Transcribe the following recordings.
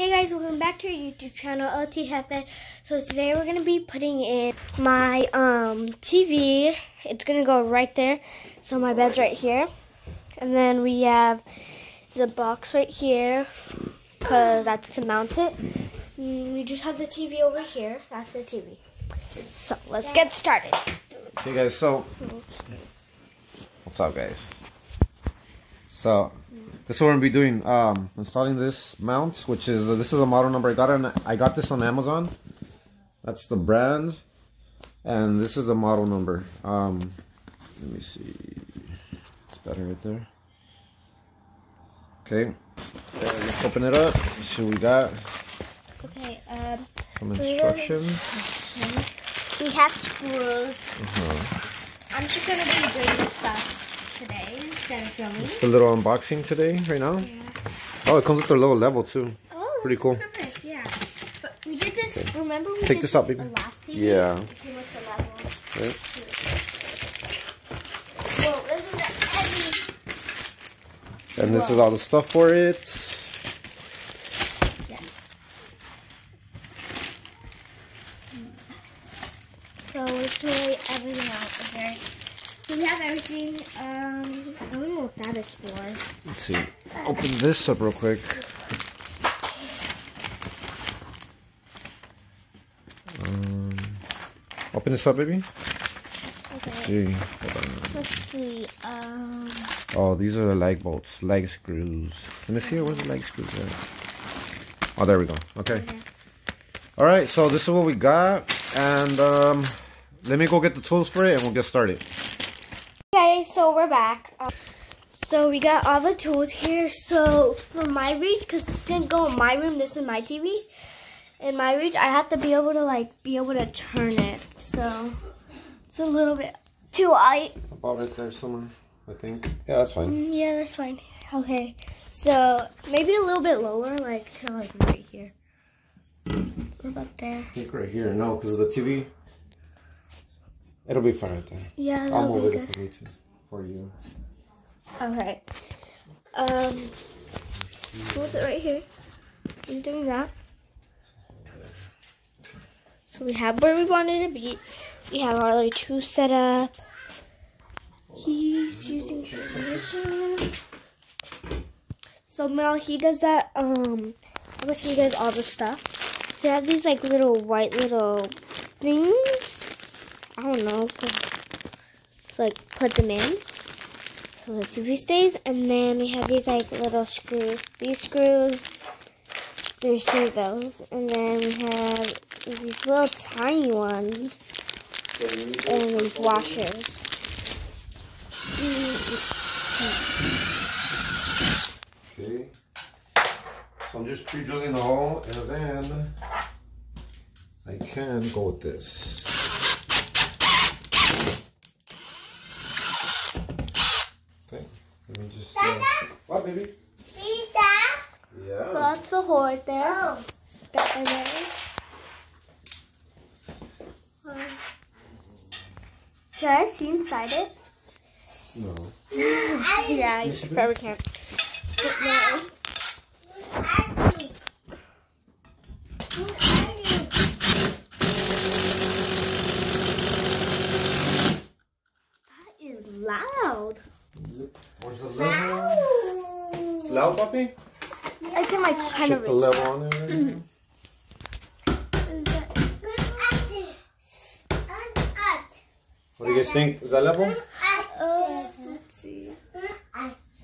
Hey guys, welcome back to our YouTube channel, LT Jefe. So today we're gonna be putting in my um TV. It's gonna go right there. So my bed's right here, and then we have the box right here, cause that's to mount it. And we just have the TV over here. That's the TV. So let's get started. Okay, guys. So, what's up, guys? So, this is what we're gonna be doing. Um, installing this mount, which is uh, this is a model number. I got on. I got this on Amazon. That's the brand, and this is a model number. Um, let me see. It's better right there. Okay. Uh, let's open it up. See what we got. Okay. Um, Some So we have- instructions. we have screws. Uh-huh. I'm just gonna be doing this stuff today instead of filming. It's a little unboxing today, right now. Oh, it comes with a little level too. Oh, Pretty cool. Perfect, yeah. But we did this. Remember we Take did this out, baby. Yeah. It came with the level. Right? Whoa, this is heavy. And this is all the stuff for it. Yes. So we're throwing everything out of there. So we have everything. Um, I don't know what that is for. Let's see. Open this up real quick. Um, open this up, baby. Okay. Let's see. Um, Oh, these are the leg bolts, leg screws. Let me see where's the leg screws at. Oh, there we go. Okay. All right. So this is what we got, and um, let me go get the tools for it, and we'll get started. Okay, so we're back. Um, so we got all the tools here. So for my reach, because it's gonna go in my room. This is my TV. In my reach, I have to be able to like be able to turn it. So it's a little bit too high. About right there somewhere, I think. Yeah, that's fine. Mm, Yeah, that's fine. Okay, so maybe a little bit lower, like to like right here. What about there? I think right here. No, because of the TV. It'll be fine right there. Yeah, I'll that'll move be it good. for you too. For you. Okay. Um, what's it right here? He's doing that. So we have where we wanted to be. We have our other two set up. He's using one. So Mel, he does that. Um, I'm gonna show you guys all the stuff. They have these like little white little things. I don't know. So like put them in. The TV stays, and then we have these like little screws. These screws, there's two of those, and then we have these little tiny ones, and these washers. Okay. So I'm just pre-drilling the hole, and then I can go with this. Okay. Let me just. Uh, what, baby? So Yeah. that's the hole right there. Got my name. Um, Can I see inside it? No. yeah, you probably can't. But no. That is loud. Where's the level? It's loud, puppy? I can like kind Check of the reach. level on it. right here. Is that- What do you guys think? Is that level? Uh, let's see.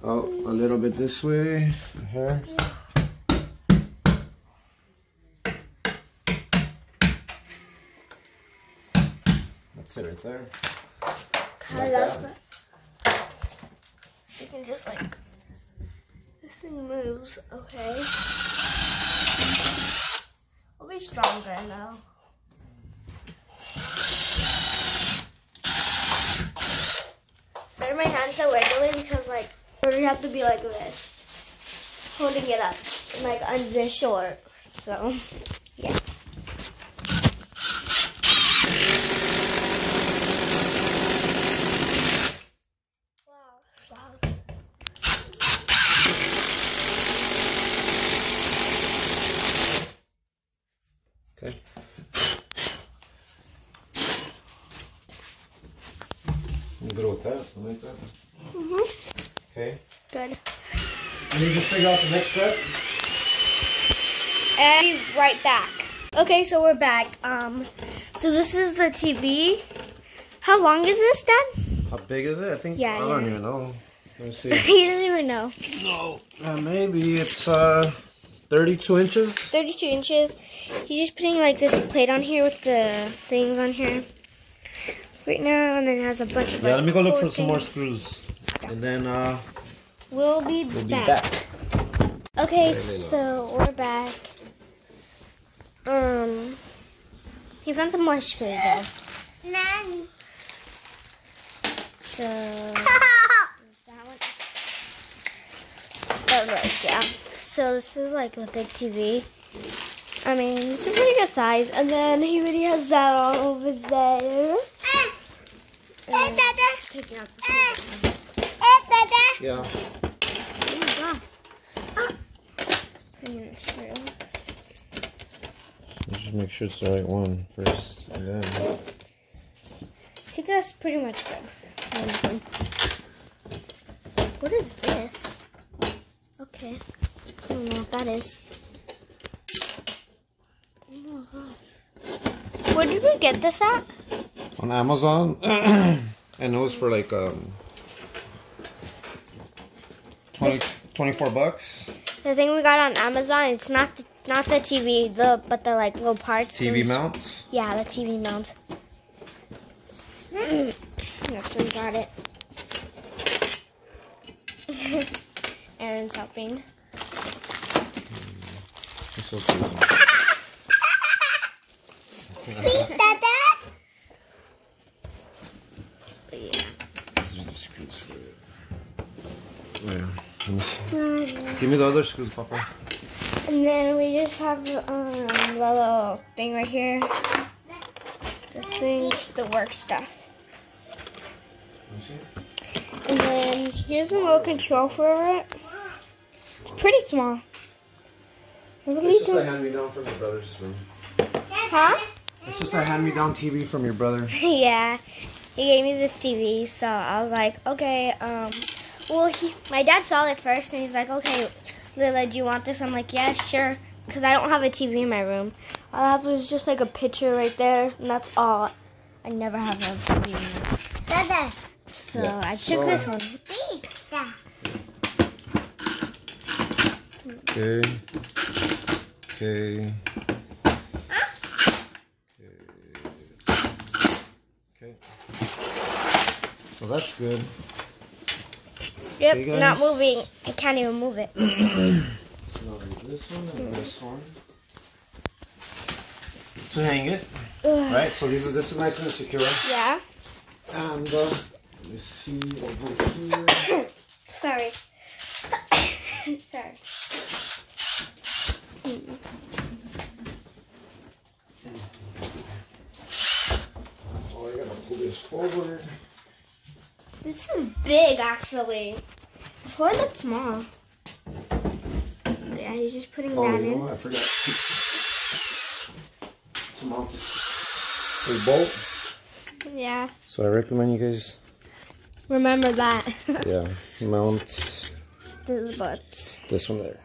Oh, a little bit this way. Here. That's it right there. Kind of that's You can just like this thing moves. Okay. I'll be stronger now. Sorry, my hands are wiggling because like you have to be like this, holding it up, and, like under short. So, yeah. Wow, it's loud. Okay. You good with that? Something like that? Mhm. Okay. Good. And you just figure out the next step? And be right back. Okay, so we're back. Um, so this is the TV. How long is this, Dad? How big is it? I think, Yeah, I don't even know. Let me see. he doesn't even know. no. Uh, maybe it's uh 32 inches. 32 inches. He's just putting like this plate on here with the things on here right now, and then it has a bunch of. Yeah, like, let me go look for cord some more things. screws. And then uh We'll be we'll be back. back. Okay, Okay, so we're back. Um, he found some more screws though. So that one. Oh, right, yeah. So this is like a big TV. I mean, it's a pretty good size. And then he already has that all over there. And taking out the Yeah. Oh my god. Ah. I'm gonna screw. Just make sure it's the right one first. And then I think that's pretty much good. What is this? Okay. I don't know what that is. Oh my god. Where did we get this at? On Amazon and it was for like um 20, 24 bucks. The thing we got on Amazon, it's not the, not the TV, the but the like little parts. TV There's- mount. Yeah, the TV mount. That's where we got it. Aaron's helping. It's so cool. But yeah. These are the screws for it. Yeah. Let me see. Give me the other screws, Papa. And then we just have um, the little thing right here. This thing's the work stuff. Let me see. And then here's a little control for it. It's pretty small. We It's just a doing? hand-me-down from your brother's room. Huh? It's just a hand-me-down TV from your brother. yeah. He gave me this TV, so I was like, okay, um, well, he, my dad saw it first, and he's like, okay, Lila, do you want this? I'm like, yeah, sure, because I don't have a TV in my room. All I have is just like a picture right there, and that's all. I never have a TV in my room. So Yeah, I took so- this one. Okay. Okay. Okay. Well, that's good. Yep, not moving. I can't even move it. So now we do this one and this one. To hang it, Ugh. right? So these are, this is nice and secure. Yeah. And uh, let me see over here. Sorry. Sorry. Oh, I gotta pull this forward. This is big, actually. The toy looks small. Yeah, he's just putting Oh, that you know in. what? I forgot. To mount a bolt. Yeah, So I recommend you guys, remember that. yeah, mount This butts. this one there.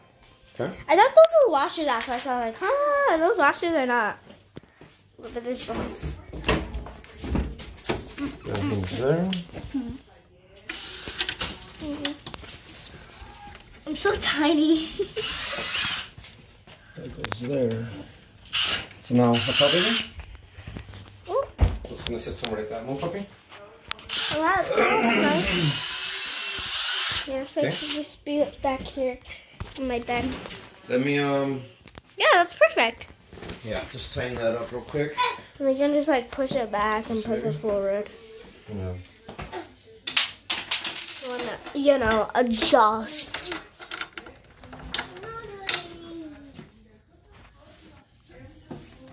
Okay. I thought those were washers at first. I was like, huh, those washers are not? But they're just butts. Everything's there. Mm-hmm. I'm so tiny. That goes there. So now, what's up, baby? Ooh, Just gonna sit somewhere like that. More puppy. well, that's nice. Yeah, so it Okay. should just be back here in my bed. Let me, um, Yeah, that's perfect. yeah, just tighten that up real quick. And we can just like push it back and push it forward. Yeah. You know, adjust.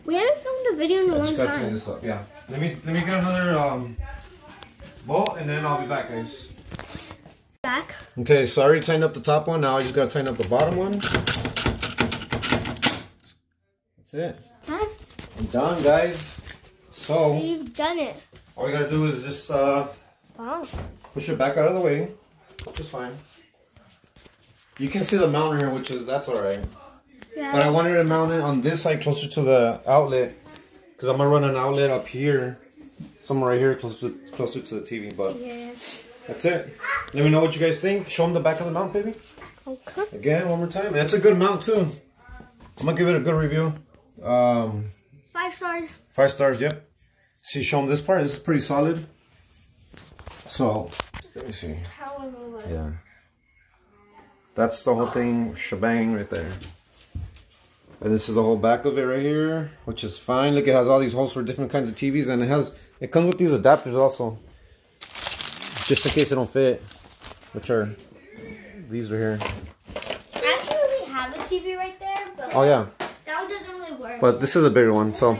We haven't filmed a video in a I just long gotta tighten this up. Yeah. Let me let me get another um bolt and then I'll be back, guys. Back. Okay, so I already tightened up the top one. Now I just gotta tighten up the bottom one. That's it. Huh? I'm done, guys. So You've done it. all we gotta do is just uh, Wow. push it back out of the way, which is fine. You can see the mount here, which is that's all right. Yeah. But I wanted to mount it on this side, closer to the outlet, because I'm gonna run an outlet up here, somewhere right here, closer to, closer to the TV. But yeah. that's it. Let me know what you guys think. Show them the back of the mount, baby. Okay. Again, one more time. And it's a good mount too. I'm gonna give it a good review. Um, Five stars. five stars. Yep. See, show them this part. This is pretty solid. So, let me see. Yeah. That's the whole thing, shebang right there. And this is the whole back of it right here, which is fine. Look, it has all these holes for different kinds of TVs, and it has it comes with these adapters also, just in case it don't fit, which are these are here. I actually really have a TV right there, but Oh yeah, that one doesn't really work. but this is a bigger one, so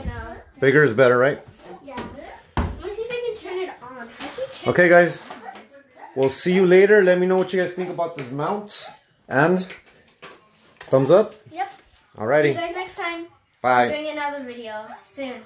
bigger is better, right? Yeah. Let me see if I can turn it on. How do you turn Okay, guys. We'll see you later. Let me know what you guys think about this mount, and thumbs up. Yep. See you Alrighty, guys next time. bye. Doing another video soon.